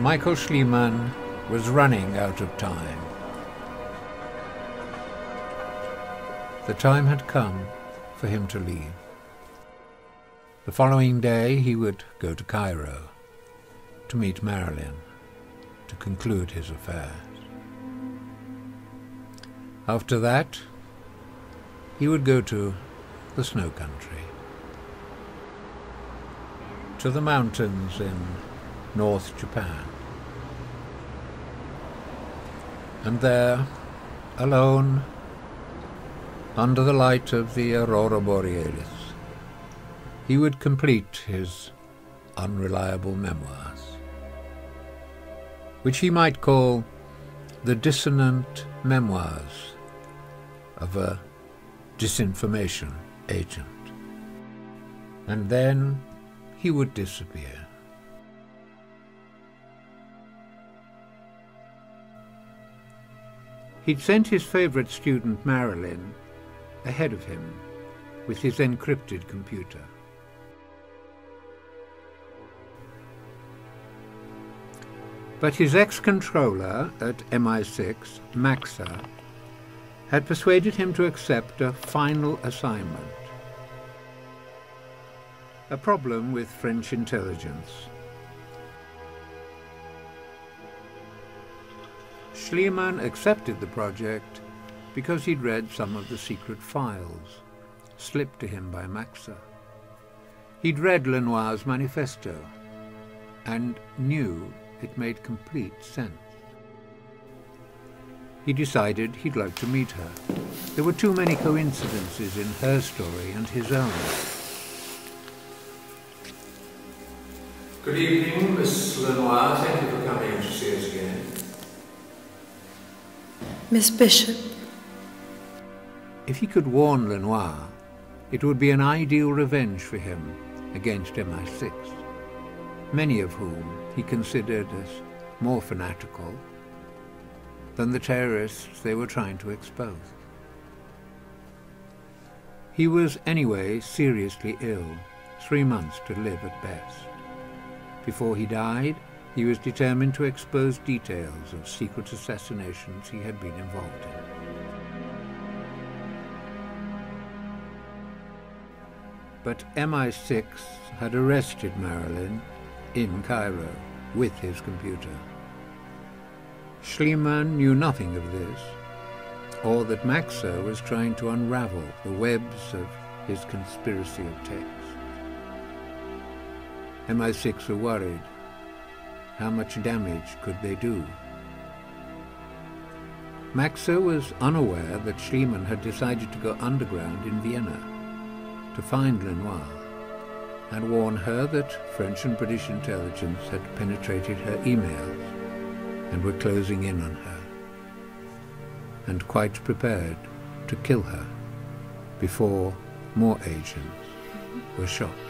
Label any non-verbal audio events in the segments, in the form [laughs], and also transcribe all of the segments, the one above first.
Michael Schliemann was running out of time. The time had come for him to leave. The following day he would go to Cairo to meet Marilyn to conclude his affairs. After that, he would go to the snow country, to the mountains in North Japan. And there, alone, under the light of the aurora borealis, he would complete his unreliable memoirs, which he might call the dissonant memoirs of a disinformation agent. And then he would disappear. He'd sent his favourite student, Marilyn, ahead of him with his encrypted computer. But his ex-controller at MI6, Maxa, had persuaded him to accept a final assignment. A problem with French intelligence. Schliemann accepted the project because he'd read some of the secret files slipped to him by Maxa. He'd read Lenoir's manifesto and knew it made complete sense. He decided he'd like to meet her. There were too many coincidences in her story and his own. Good evening, Miss Lenoir. Thank you for coming to see us again. Miss Bishop. If he could warn Lenoir, it would be an ideal revenge for him against MI6, many of whom he considered as more fanatical than the terrorists they were trying to expose. He was anyway seriously ill, three months to live at best. Before he died, he was determined to expose details of secret assassinations he had been involved in. But MI6 had arrested Marilyn in Cairo with his computer. Schliemann knew nothing of this, or that Maxa was trying to unravel the webs of his conspiracy of texts. MI6 were worried. How much damage could they do? Maxa was unaware that Schliemann had decided to go underground in Vienna to find Lenoir and warn her that French and British intelligence had penetrated her emails and were closing in on her, and quite prepared to kill her before more agents were shot.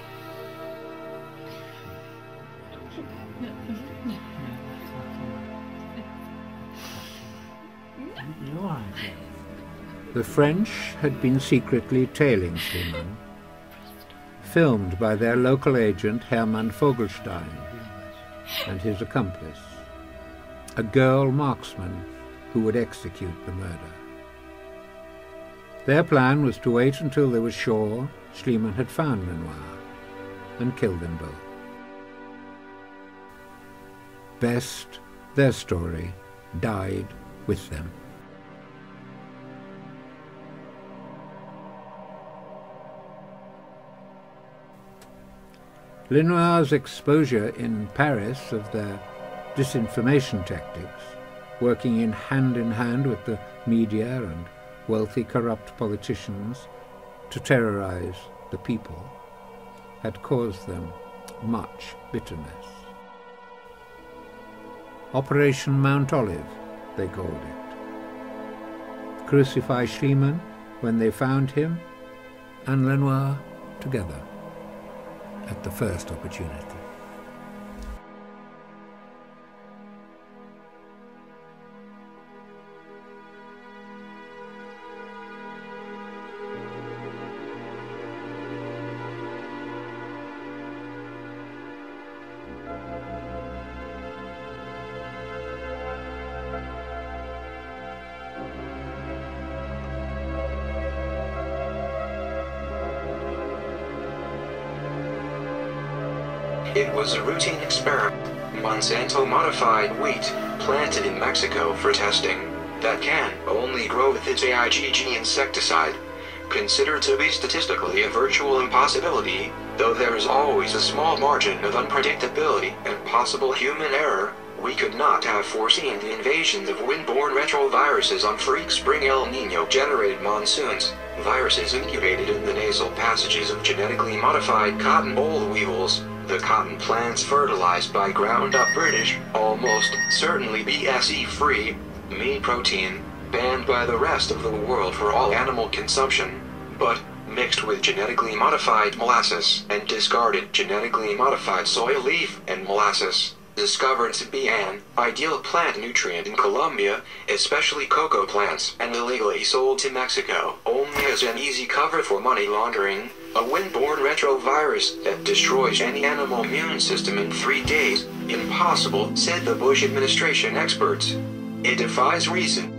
The French had been secretly tailing Schliemann, filmed by their local agent Hermann Vogelstein and his accomplice, a girl marksman who would execute the murder. Their plan was to wait until they were sure Schliemann had found Lenoir and kill them both. Best, their story died with them. Lenoir's exposure in Paris of their disinformation tactics, working in hand in hand with the media and wealthy corrupt politicians to terrorize the people, had caused them much bitterness. Operation Mount Olive, they called it. Crucify Schliemann when they found him, and Lenoir together at the first opportunity. Routine experiment. Monsanto modified wheat, planted in Mexico for testing, that can only grow with its AIGG insecticide. Considered to be statistically a virtual impossibility, though there is always a small margin of unpredictability and possible human error, we could not have foreseen the invasions of wind-borne retroviruses on freak spring El Nino-generated monsoons, viruses incubated in the nasal passages of genetically modified cotton boll weevils, the cotton plants fertilized by ground-up British, almost certainly BSE-free, meat protein, banned by the rest of the world for all animal consumption, but mixed with genetically modified molasses and discarded genetically modified soy leaf and molasses. Discovered to be an ideal plant nutrient in Colombia, especially cocoa plants, and illegally sold to Mexico. Only as an easy cover for money laundering, a wind-borne retrovirus that destroys any animal immune system in three days, impossible, said the Bush administration experts. It defies reason.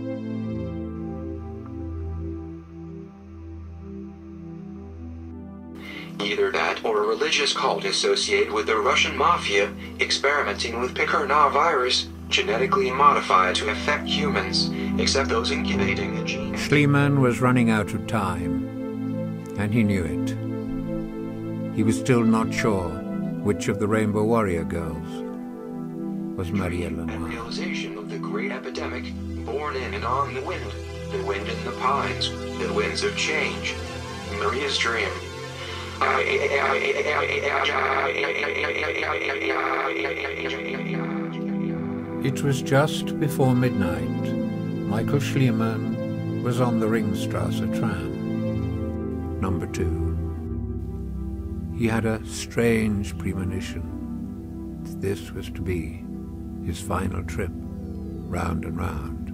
Either that or a religious cult associated with the Russian mafia, experimenting with Picorna virus, genetically modified to affect humans, except those incubating the gene. Schliemann was running out of time, and he knew it. He was still not sure which of the Rainbow Warrior girls was Maria Lenoir. realization of the great epidemic, born in and on the wind, the wind in the pines, the winds of change. Maria's dream. It was just before midnight. Michael Schliemann was on the Ringstrasse tram, number two. He had a strange premonition that this was to be his final trip, round and round,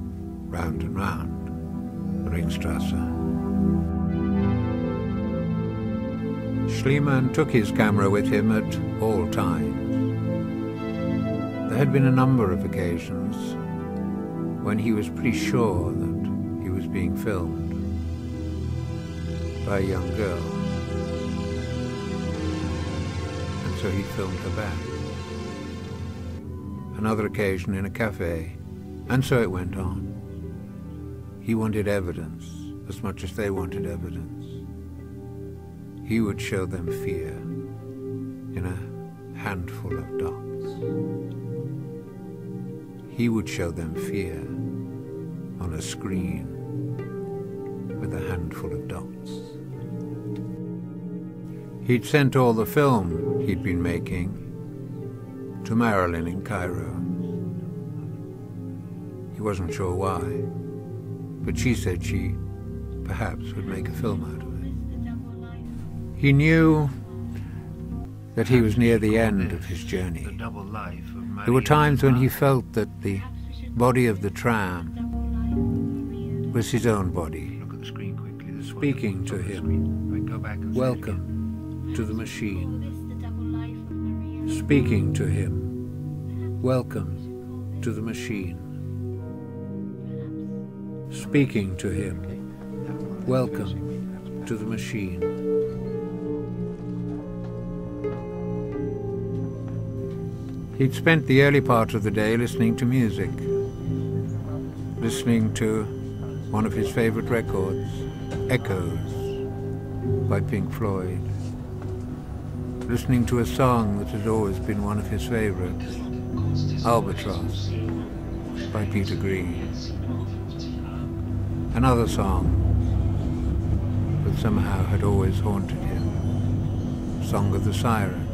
round and round, the Ringstrasse. Schliemann took his camera with him at all times. There had been a number of occasions when he was pretty sure that he was being filmed by a young girl. So he filmed her back. Another occasion in a cafe, and so it went on. He wanted evidence as much as they wanted evidence. He would show them fear in a handful of dots. He would show them fear on a screen with a handful of dots. He'd sent all the film he'd been making to Marilyn in Cairo. He wasn't sure why, but she said she perhaps would make a film out of it. He knew that he was near the end of his journey. There were times when he felt that the body of the tram was his own body. Speaking to him. Welcome to the machine. Speaking to him. Welcome to the machine. Speaking to him. Welcome to the machine. He'd spent the early part of the day listening to music, listening to one of his favorite records, Echoes by Pink Floyd, listening to a song that had always been one of his favorites, Albatross by Peter Green. Another song that somehow had always haunted him, Song of the Siren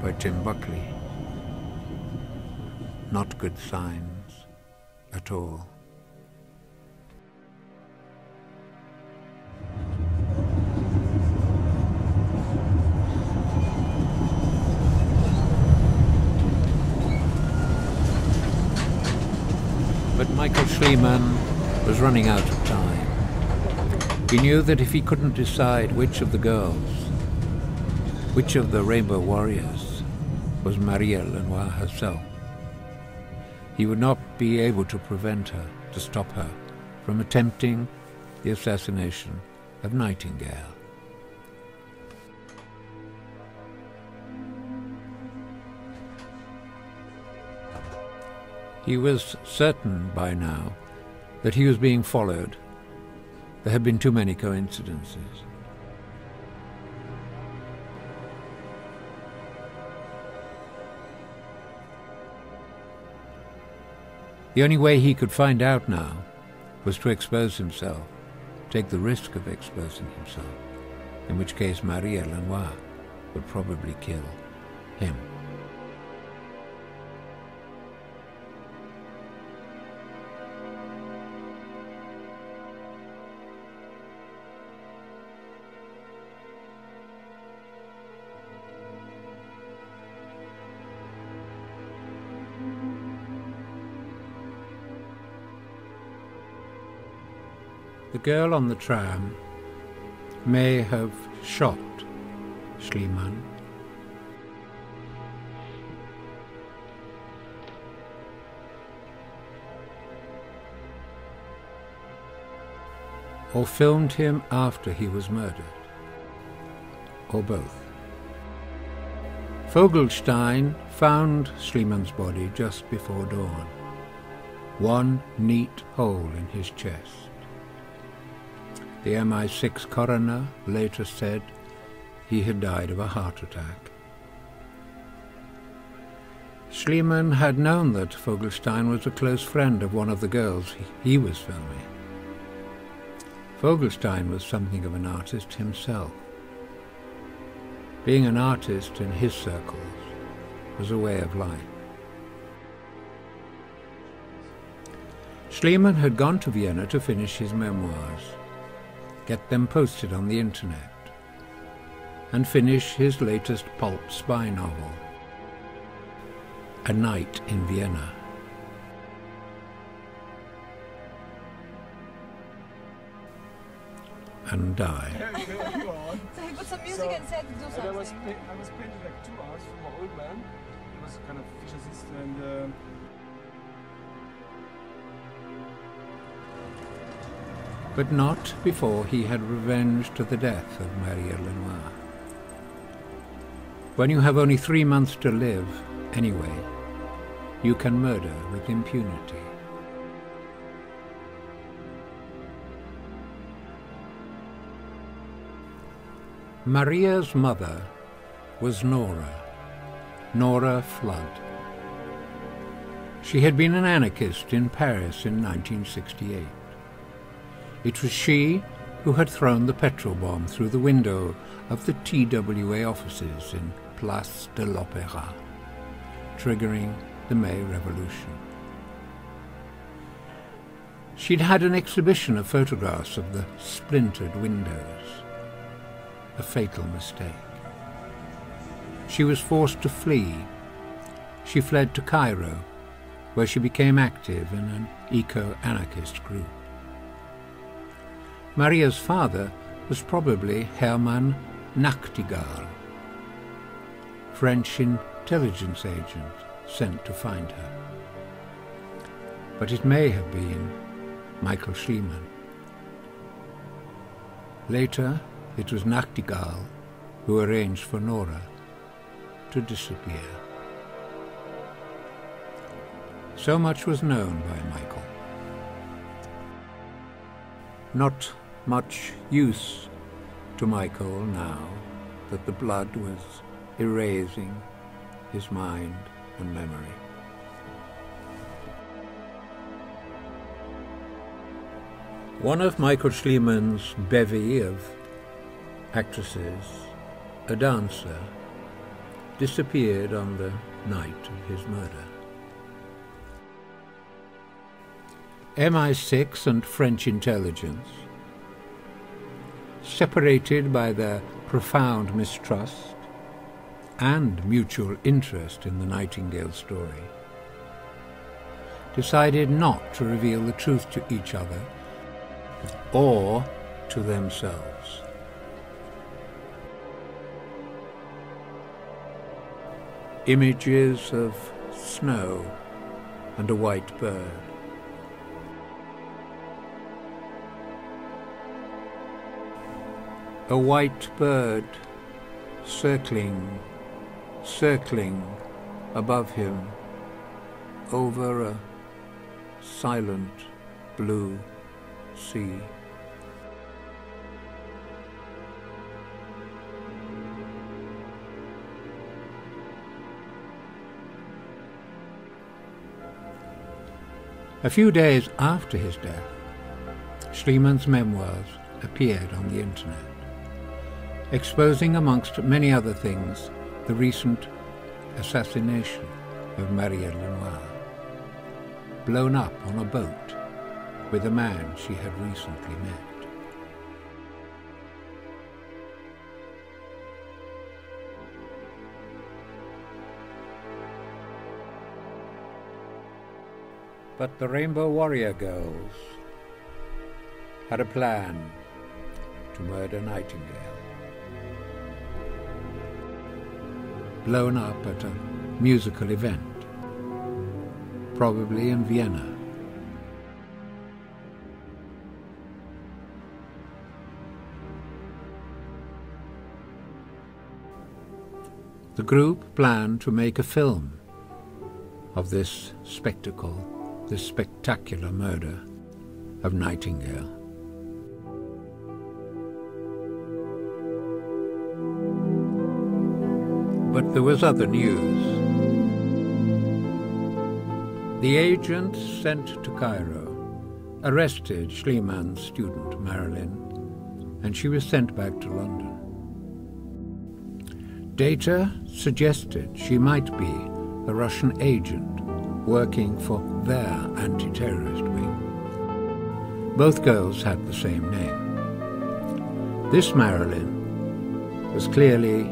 by Tim Buckley. Not good signs at all. Schliemann was running out of time. He knew that if he couldn't decide which of the girls, which of the Rainbow Warriors was Maria Lenoir herself, he would not be able to prevent her, to stop her, from attempting the assassination of Nightingale. He was certain by now that he was being followed. There had been too many coincidences. The only way he could find out now was to expose himself, take the risk of exposing himself, in which case Marie Lenoir would probably kill him. Girl on the tram may have shot Schliemann. Or filmed him after he was murdered. Or both. Vogelstein found Schliemann's body just before dawn. One neat hole in his chest. The MI6 coroner later said he had died of a heart attack. Schliemann had known that Vogelstein was a close friend of one of the girls he was filming. Vogelstein was something of an artist himself. Being an artist in his circles was a way of life. Schliemann had gone to Vienna to finish his memoirs get them posted on the internet, and finish his latest pulp spy novel, A Night in Vienna. And die. so he [laughs] put some music so, and said to do something. I was, I was painting like two hours for my old man. He was kind of physicist and uh, but not before he had revenged the death of Maria Lenoir. When you have only three months to live, anyway, you can murder with impunity. Maria's mother was Nora, Nora Flood. She had been an anarchist in Paris in 1968. It was she who had thrown the petrol bomb through the window of the TWA offices in Place de l'Opéra, triggering the May Revolution. She'd had an exhibition of photographs of the splintered windows. A fatal mistake. She was forced to flee. She fled to Cairo, where she became active in an eco-anarchist group. Maria's father was probably Hermann Nachtigall, French intelligence agent sent to find her. But it may have been Michael Schliemann. Later, it was Nachtigall who arranged for Nora to disappear. So much was known by Michael. Not much use to Michael now that the blood was erasing his mind and memory. One of Michael Schliemann's bevy of actresses, a dancer, disappeared on the night of his murder. MI6 and French intelligence separated by their profound mistrust and mutual interest in the Nightingale story, decided not to reveal the truth to each other or to themselves. Images of snow and a white bird a white bird circling, circling above him over a silent blue sea. A few days after his death, Schliemann's memoirs appeared on the internet, exposing amongst many other things the recent assassination of Maria Lenoir, blown up on a boat with a man she had recently met. But the Rainbow Warrior girls had a plan to murder Nightingale. Blown up at a musical event, probably in Vienna. The group planned to make a film of this spectacle, this spectacular murder of Nightingale. But there was other news. The agents sent to Cairo arrested Schliemann's student Marilyn, and she was sent back to London. Data suggested she might be a Russian agent working for their anti-terrorist wing. Both girls had the same name. This Marilyn was clearly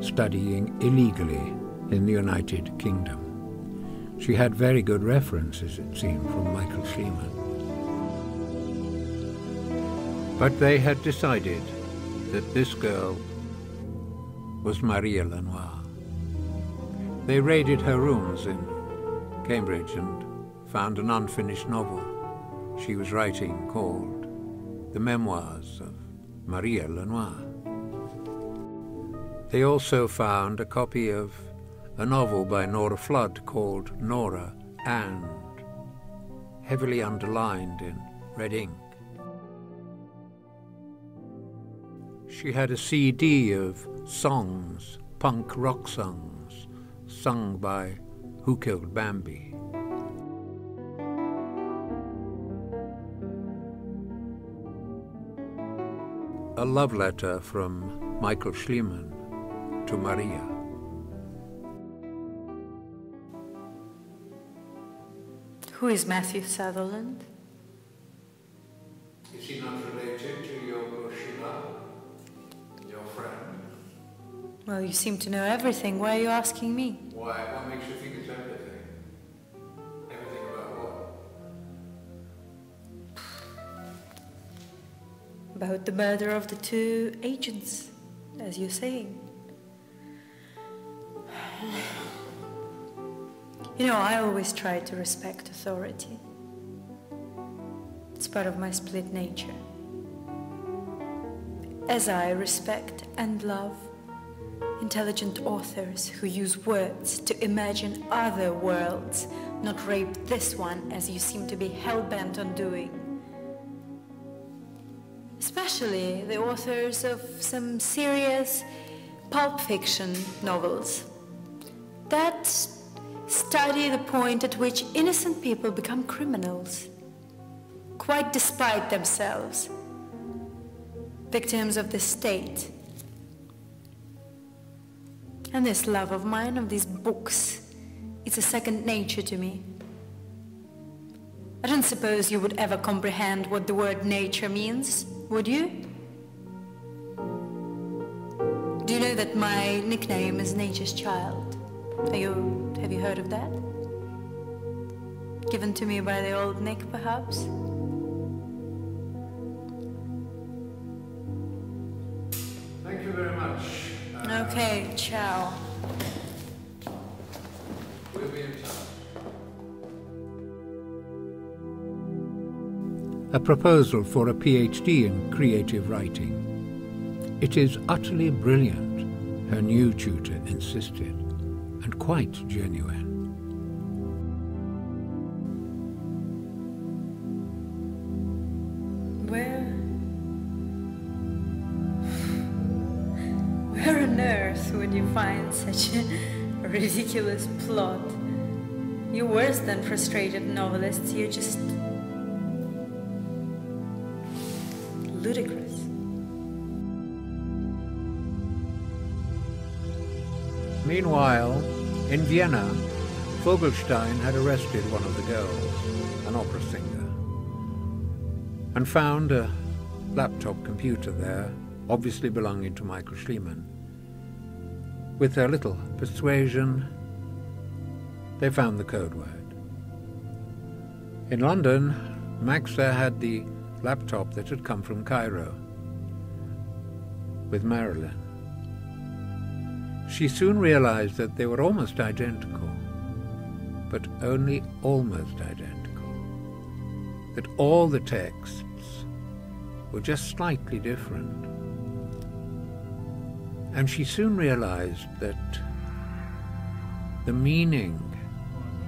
studying illegally in the United Kingdom. She had very good references, it seemed, from Michael Schliemann. But they had decided that this girl was Maria Lenoir. They raided her rooms in Cambridge and found an unfinished novel she was writing called The Memoirs of Maria Lenoir. They also found a copy of a novel by Nora Flood called Nora and, heavily underlined in red ink. She had a CD of songs, punk rock songs, sung by Who Killed Bambi. A love letter from Michael Schliemann to Maria. Who is Matthew Sutherland? Is he not related to Yoko Shima, your friend? Well, you seem to know everything. Why are you asking me? Why? What makes you think it's everything? Everything about what? About the murder of the two agents, as you're saying. You know, I always try to respect authority. It's part of my split nature. As I respect and love intelligent authors who use words to imagine other worlds, not rape this one as you seem to be hell-bent on doing. Especially the authors of some serious pulp fiction novels that study the point at which innocent people become criminals, quite despite themselves, victims of the state. And this love of mine of these books, it's a second nature to me. I don't suppose you would ever comprehend what the word nature means, would you? Do you know that my nickname is Nature's Child? Are you, have you heard of that? Given to me by the old Nick, perhaps? Thank you very much. Uh, Okay, ciao. We'll be in touch. A proposal for a PhD in creative writing. It is utterly brilliant, her new tutor insisted, and quite genuine. Where? Where on earth would you find such a ridiculous plot? You're worse than frustrated novelists, you're just ludicrous. Meanwhile, in Vienna, Vogelstein had arrested one of the girls, an opera singer, and found a laptop computer there, obviously belonging to Michael Schliemann. With a little persuasion, they found the code word. In London, Maxa had the laptop that had come from Cairo with Marilyn. She soon realized that they were almost identical, but only almost identical. That all the texts were just slightly different. And she soon realized that the meaning,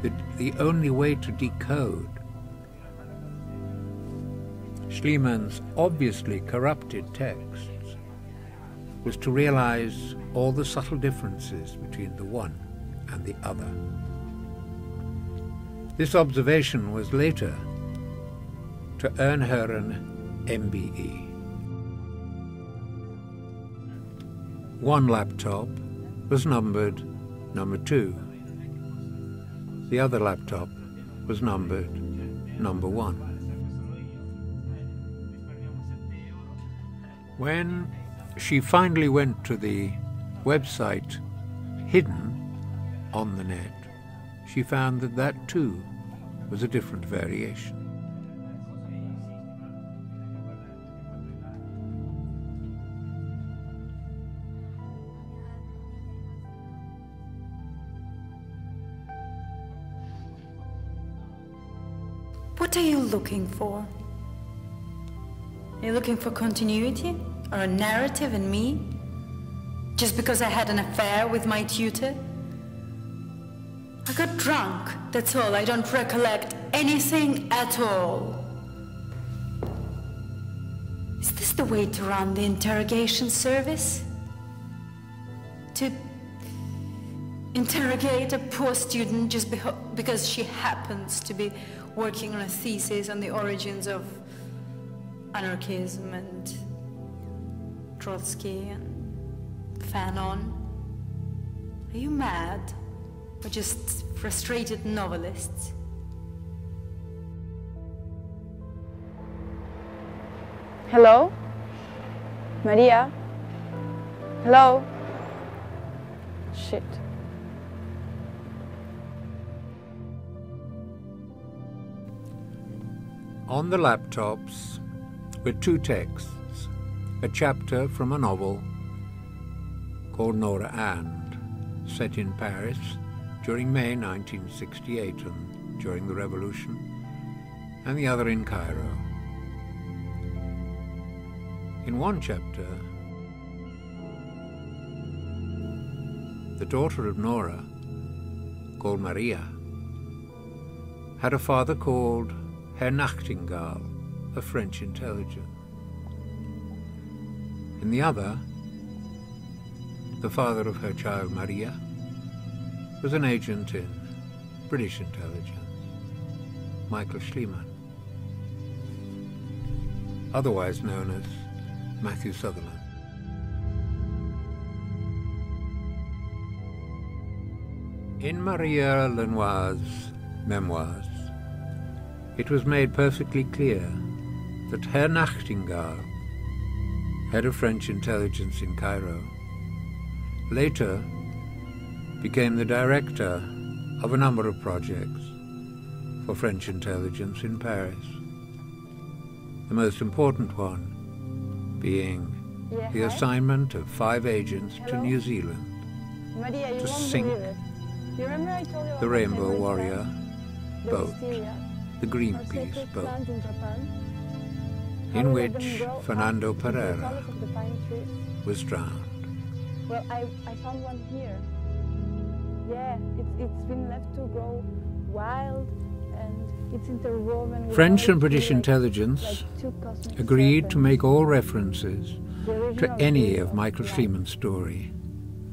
the, the only way to decode Schliemann's obviously corrupted texts was to realize all the subtle differences between the one and the other. This observation was later to earn her an MBE. One laptop was numbered number two. The other laptop was numbered number one. When she finally went to the website hidden on the net, she found that that too was a different variation. What are you looking for? Are you looking for continuity or a narrative in me? Just because I had an affair with my tutor? I got drunk, that's all. I don't recollect anything at all. Is this the way to run the interrogation service? To interrogate a poor student just because she happens to be working on a thesis on the origins of anarchism and Trotsky and Fanon. Are you mad? Or just frustrated novelists? Hello? Maria? Hello? Shit. On the laptops were two texts, a chapter from a novel called Nora And, set in Paris during May 1968 and during the Revolution, and the other in Cairo. In one chapter, the daughter of Nora, called Maria, had a father called Herr Nachtingale, a French intelligence. In the other, the father of her child Maria was an agent in British intelligence, Michael Schliemann, otherwise known as Matthew Sutherland. In Maria Lenoir's memoirs, it was made perfectly clear that Herr Nachtingale, head of French intelligence in Cairo, later became the director of a number of projects for French intelligence in Paris. The most important one being the assignment of five agents to New Zealand to sink believe it. You remember I told you about the Rainbow Warrior boat, the Greenpeace boat, in Japan. How in we let which them grow up Fernando Pereira tallest of the pine trees. was drowned. Well, I, I found one here. Yeah, it's, it's been left to grow wild and it's interwoven French and British intelligence like agreed to make all references to any of Michael Schliemann's story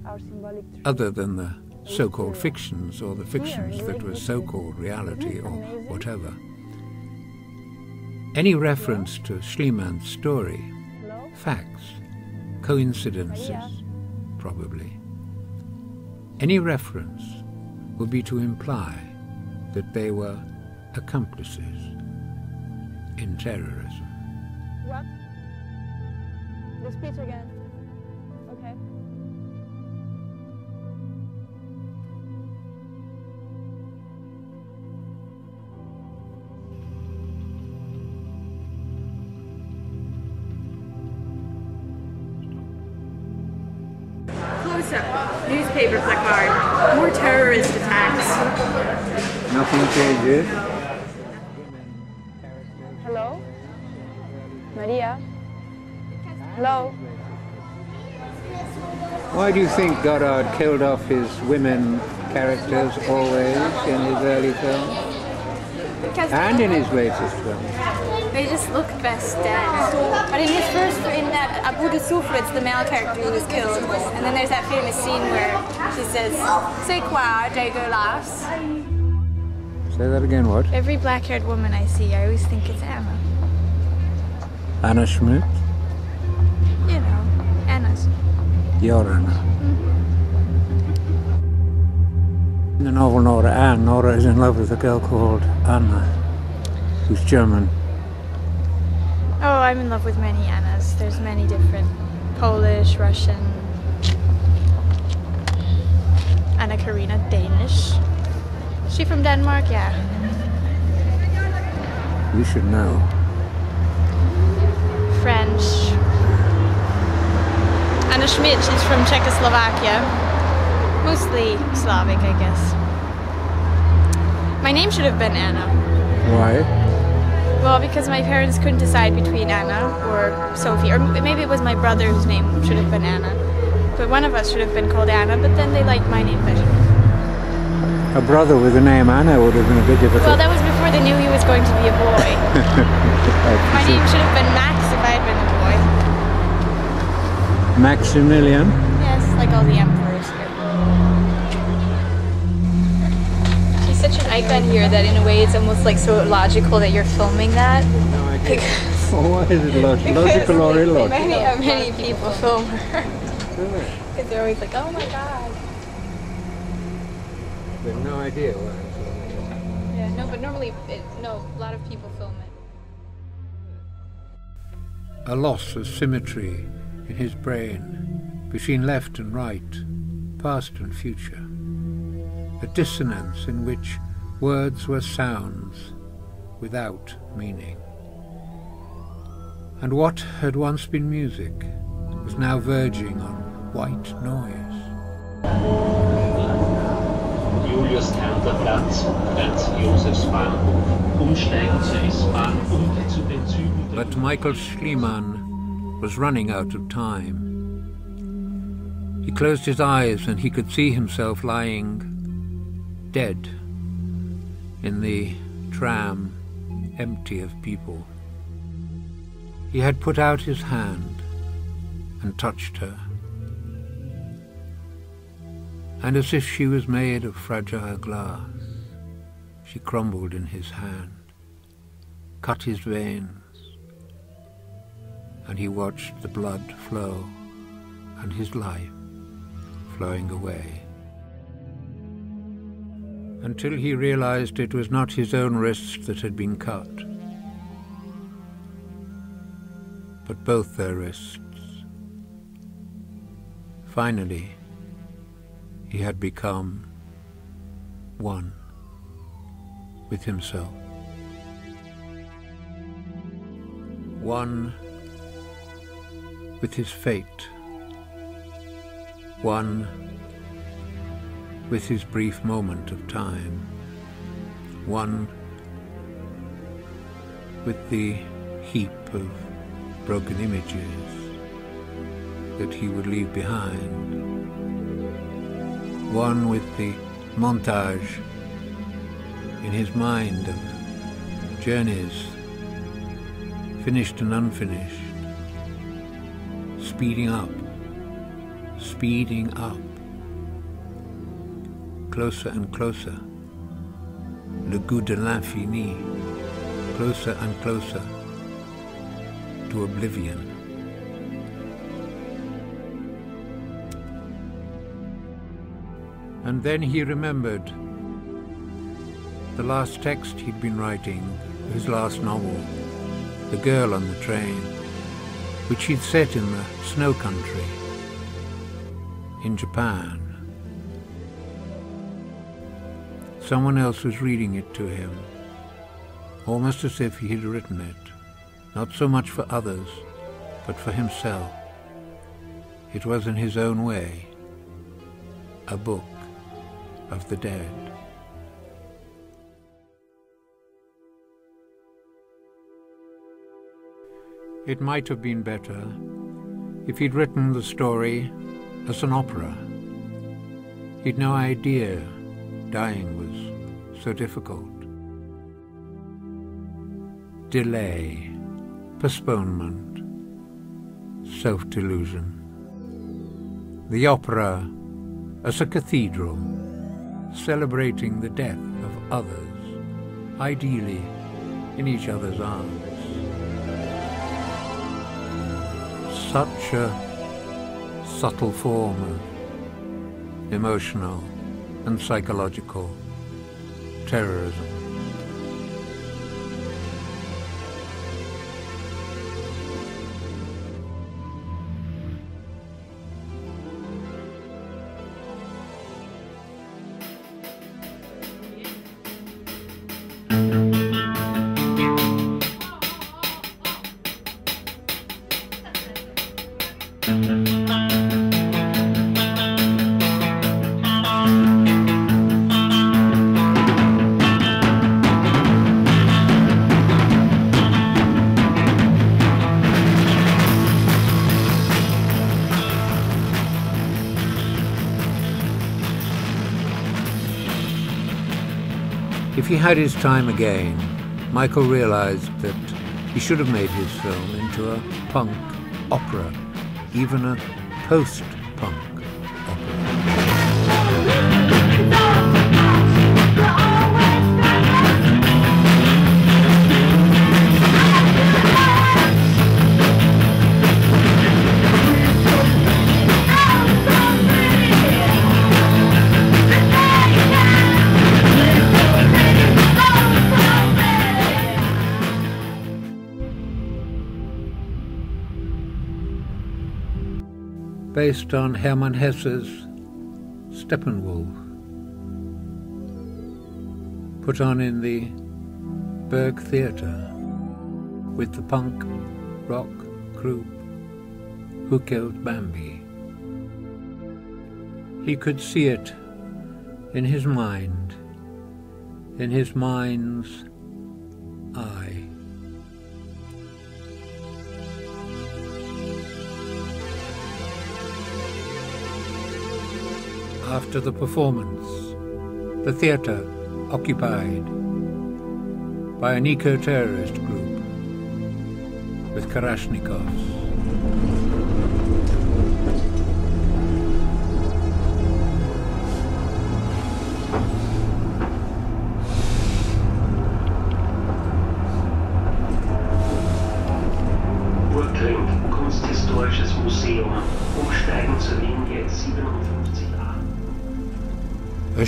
our are symbolic trees. other than the so-called fictions or the fictions that were so-called reality or whatever. Any reference to Schliemann's story, facts, coincidences, oh, probably. Any reference would be to imply that they were accomplices in terrorism. What? The speech again. Why do you think Godard killed off his women characters always in his early films Because and in his latest films? they just look best dead. But in his first, in that À bout de it's the male character who was killed. And then there's that famous scene where she says, C'est quoi, dégueulasse? Say that again, what? Every black-haired woman I see, I always think it's Anna. Anna Schmidt? You know, Anna's. In the novel Nora Ann, Nora is in love with a girl called Anna, who's German. Oh, I'm in love with many Annas. There's many different Polish, Russian, Anna Karina, Danish. Is she from Denmark? Yeah. You should know. French. Anna Schmidt, is from Czechoslovakia. Mostly Slavic, I guess. My name should have been Anna. Why? Well, because my parents couldn't decide between Anna or Sophie, or maybe it was my brother whose name should have been Anna. But one of us should have been called Anna, but then they liked my name better. A brother with the name Anna would have been a bit difficult. Well, that was before they knew he was going to be a boy. [laughs] My name should have been Max if I had been. Maximilian. Yes, like all the emperors here. She's such an icon here that in a way it's almost like so logical that you're filming that. No [laughs] idea. Why is it log- logical or illogical? Many, many people film her. Because they're always like, oh my god. We have no idea why it's logical. Yeah, no, but normally, it, no, a lot of people film it. A loss of symmetry in his brain between left and right, past and future. A dissonance in which words were sounds without meaning. And what had once been music was now verging on white noise. Julius-Tandler-Platz, Franz-Josefs-Bahnhof. Umsteigen zur S-Bahn und zu den um Zügen But Michael Schliemann was running out of time. He closed his eyes and he could see himself lying dead in the tram, empty of people. He had put out his hand and touched her. And as if she was made of fragile glass, she crumbled in his hand, cut his veins, and he watched the blood flow and his life flowing away. Until he realized it was not his own wrists that had been cut, but both their wrists. Finally, he had become one with himself. One with his fate, one with his brief moment of time, one with the heap of broken images that he would leave behind, one with the montage in his mind of journeys, finished and unfinished, speeding up, speeding up. Closer and closer. Le goût de l'infini, closer and closer. To oblivion. And then he remembered the last text he'd been writing, his last novel, The Girl on the Train, which he'd set in the snow country in Japan. Someone else was reading it to him, almost as if he had written it, not so much for others, but for himself. It was in his own way, a book of the dead. It might have been better if he'd written the story as an opera. He'd no idea dying was so difficult. Delay, postponement, self-delusion. The opera as a cathedral, celebrating the death of others, ideally in each other's arms. Such a subtle form of emotional and psychological terrorism. If his time again, Michael realized that he should have made his film into a punk opera, even a post-punk based on Hermann Hesse's Steppenwolf, put on in the Burg Theatre with the punk rock group Who Killed Bambi. He could see it in his mind, in his mind's eye. After the performance, the theatre occupied by an eco-terrorist group with Kalashnikovs.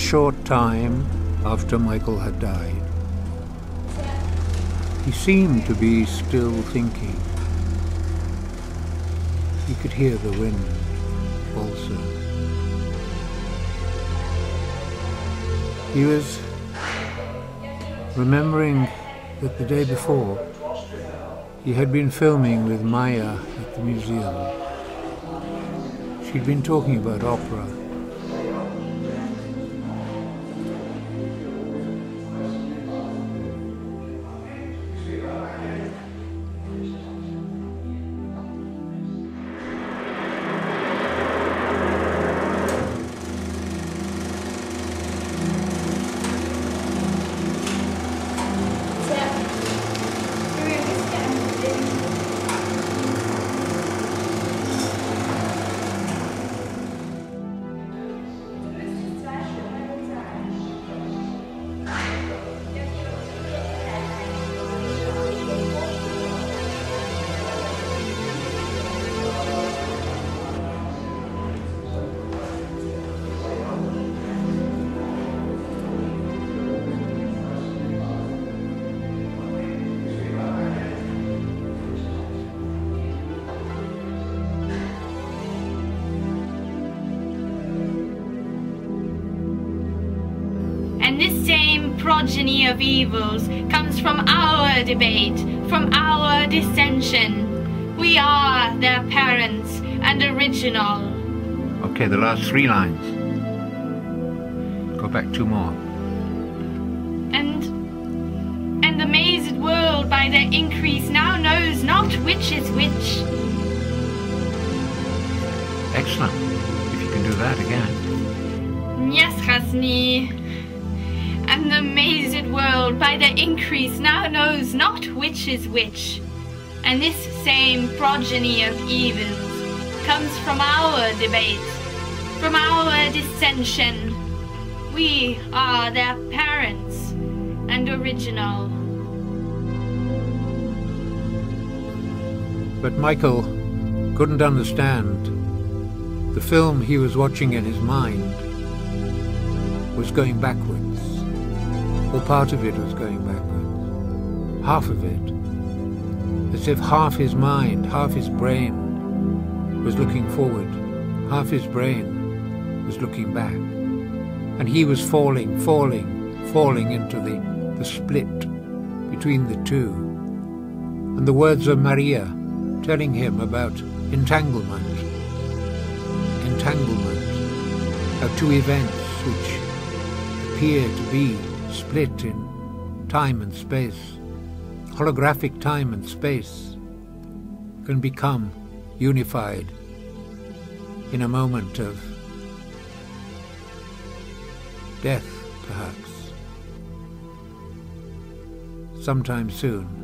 Short time after Michael had died, he seemed to be still thinking. He could hear the wind also. He was remembering that the day before he had been filming with Maya at the museum. She'd been talking about opera. Okay, the last three lines. Go back two more. And and the mazed world by their increase now knows not which is which. Excellent. If you can do that again. Yes, Rasni. And the mazed world by their increase now knows not which is which. And this same progeny of evils comes from our debate, from our dissension. We are their parents and original. But Michael couldn't understand. The film he was watching in his mind was going backwards, or part of it was going backwards, half of it, as if half his mind, half his brain was looking forward, half his brain was looking back, and he was falling, falling, falling into the, the split between the two. And the words of Maria telling him about entanglement, entanglement of two events which appear to be split in time and space, holographic time and space, can become unified in a moment of death, perhaps, sometime soon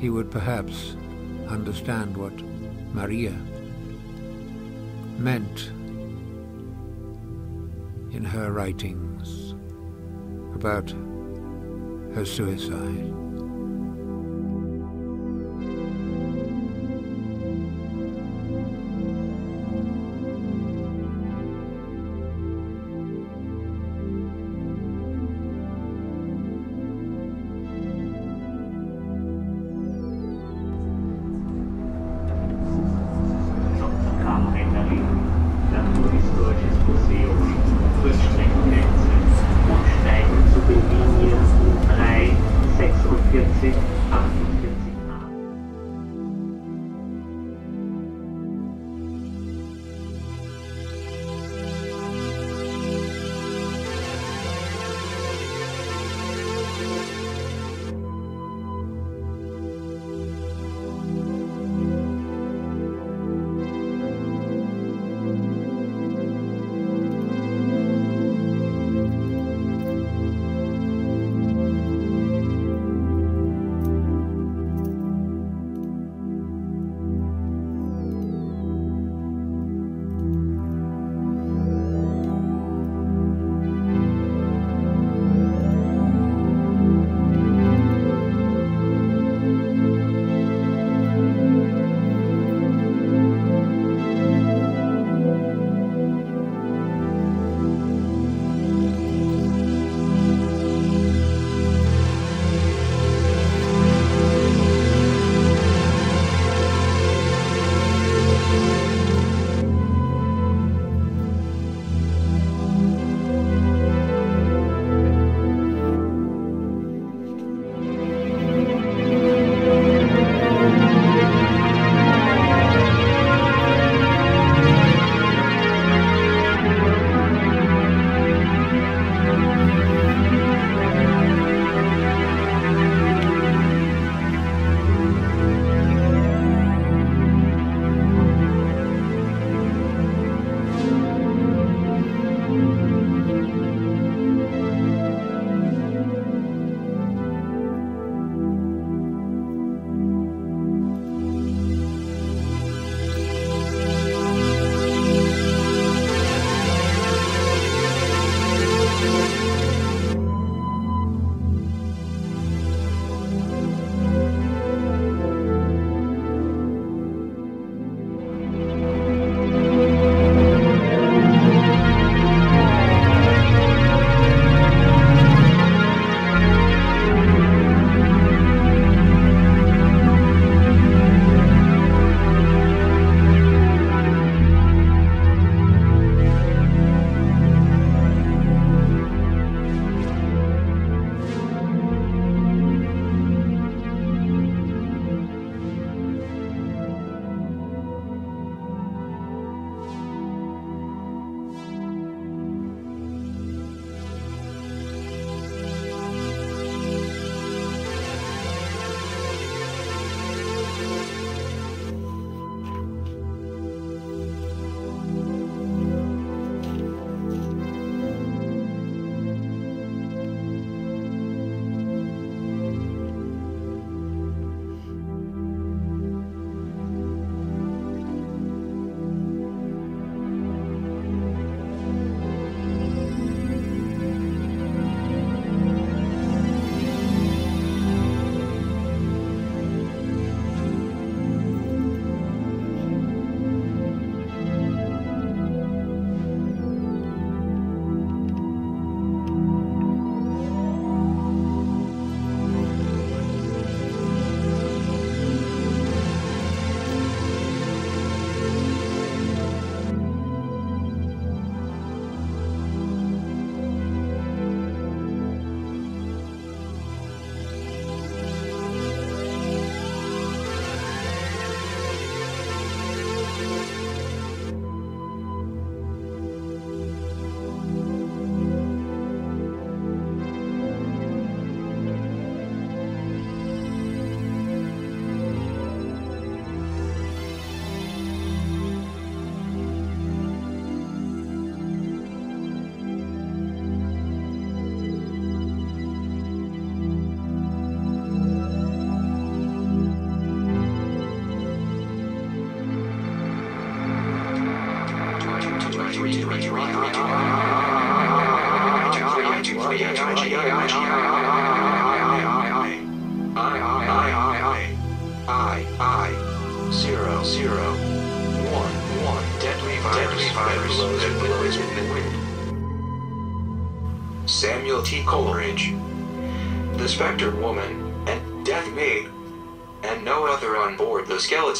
he would perhaps understand what Maria meant in her writings about her suicide.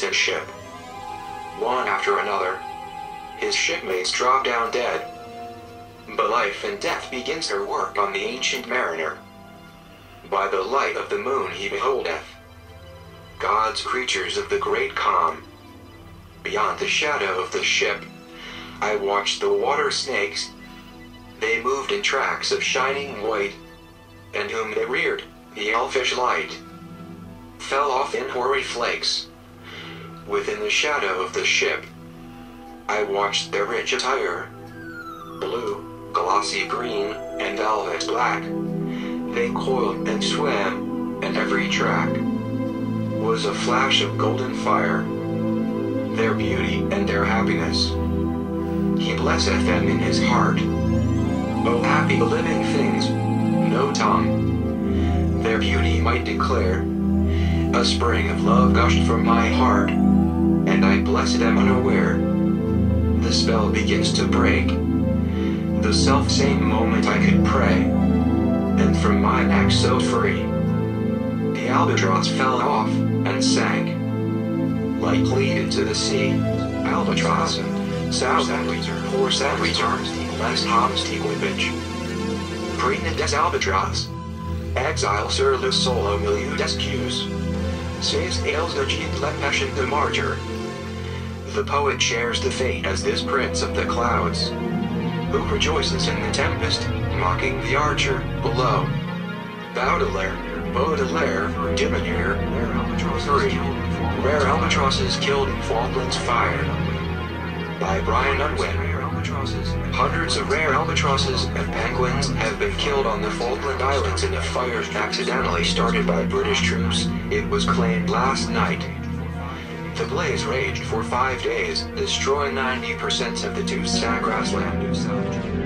Skeleton ship. One after another, his shipmates drop down dead. But life and death begins her work on the ancient mariner. By the light of the moon he beholdeth God's creatures of the great calm. Beyond the shadow of the ship, I watched the water snakes. They moved in tracks of shining white, and whom they reared, the elfish light, fell off in hoary flakes. Within the shadow of the ship, I watched their rich attire. Blue, glossy green, and velvet black. They coiled and swam, and every track was a flash of golden fire. Their beauty and their happiness. He blesseth them in his heart. O happy living things, no tongue. Their beauty might declare. A spring of love gushed from my heart, and I blessed them unaware. The spell begins to break. The self same moment I could pray, and from my neck so free. The albatross fell off and sank, like lead into the sea. Albatross, South poor Sandwich, last Homs Tequipage. Pregnant des albatross. Exile sur le sol au milieu d'excuses. Says ales de la passion de martyr. The poet shares the fate as this prince of the clouds, who rejoices in the tempest, mocking the archer below. Baudelaire, Baudelaire, Diminuer, Three. Rare albatrosses killed in Falklands fire. By Brian Unwin. Hundreds of rare albatrosses and penguins have been killed on the Falkland Islands in a fire accidentally started by British troops, it was claimed last night. The blaze raged for five days, destroying 90% of the tussock grassland.